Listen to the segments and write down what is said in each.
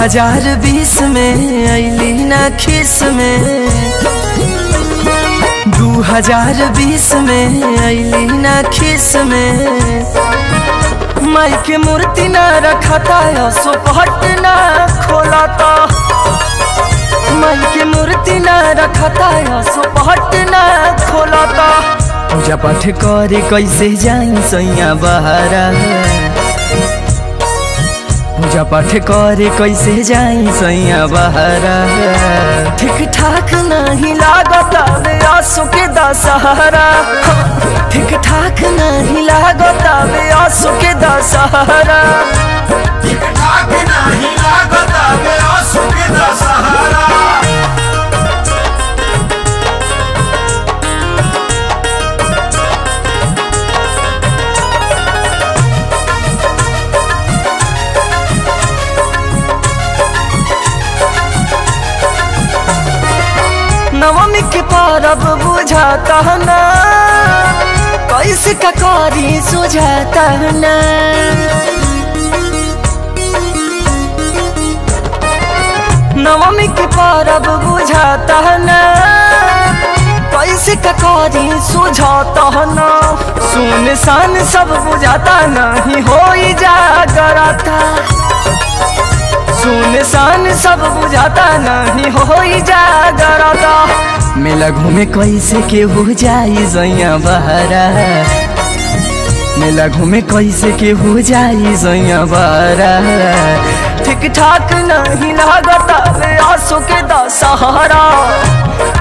हज़ार बीस में अली ना खिस में। दू हज़ार बीस में अली ना खिस में। माई के मूर्ति ना रखता असो पटना खोलता माई के मूर्ति ना रखता असो पटना खोलता पूजा पाठ करे, कैसे जाई सैया बहारा? पूजा पाठ करे कैसे जाई सैया बहरा। ठीक ठाक नहीं लागत बे आँसू के दशहरा ठीक ठाक नहीं लागत बे आँसू के दशहरा के परब बुझाता ना। कैसे का करी सुझाता नवमी के परब बुझाता ना। कैसे का करी सुझाता सुन सान सब बुझाता नहीं हो जागरता। सुन सान सब बुझाता नहीं हो जागरता। मेला घूमे कैसे के हो जाई सैया बहरा मेला घूमे कैसे के हो जाई सैया बहरा ठीक ठाक नहीं लागता आँसू के दशहरा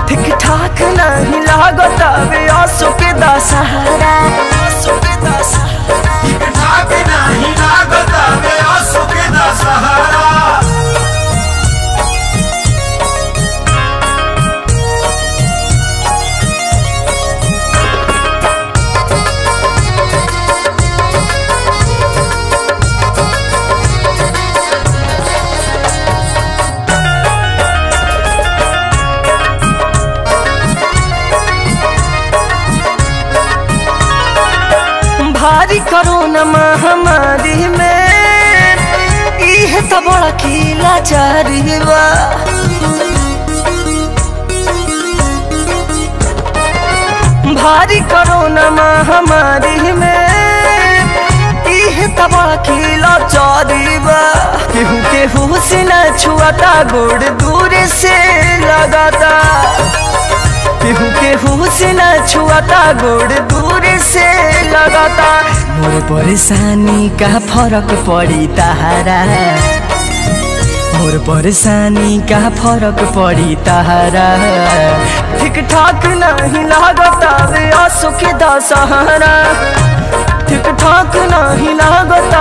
ठीक ठाक नहीं लागता आँसू के दशहरा दशहरा ठीक ठाक नाही लागत किला चारीवा भारी कोरोना महामारी में तो बड़ा केहू केहू से न छुआता गोड़ दूर से लगाता। केहू केहू से न छुआता गोड़ दूर से लगाता। मोर परेशानी का फरक पड़ी तारा मोर परेशानी का फरक पड़ी तारा ठीक ठाक नहीं लागता वे सुख दशहरा ठीक ठाक नहीं लागता